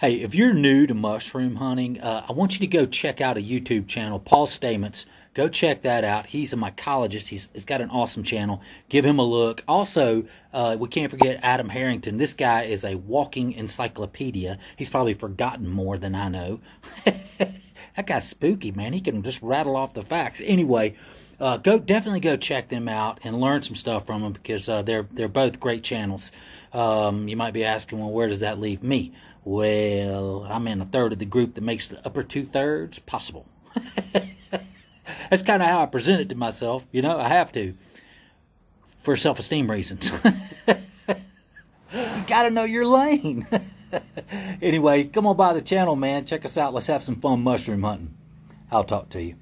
Hey, if you're new to mushroom hunting, uh, I want you to go check out a YouTube channel, Paul Stamets. Go check that out. He's a mycologist. He's, he's got an awesome channel. Give him a look. Also, uh, we can't forget Adam Haritan. This guy is a walking encyclopedia. He's probably forgotten more than I know. that guy's spooky, man. He can just rattle off the facts. Anyway, uh, go definitely go check them out and learn some stuff from them because uh, they're they're both great channels. Um, you might be asking, well, where does that leave me? Well, I'm in a third of the group that makes the upper two thirds possible. That's kind of how I present it to myself. You know, I have to for self esteem reasons. you got to know your lane. anyway, come on by the channel, man. Check us out. Let's have some fun mushroom hunting. I'll talk to you.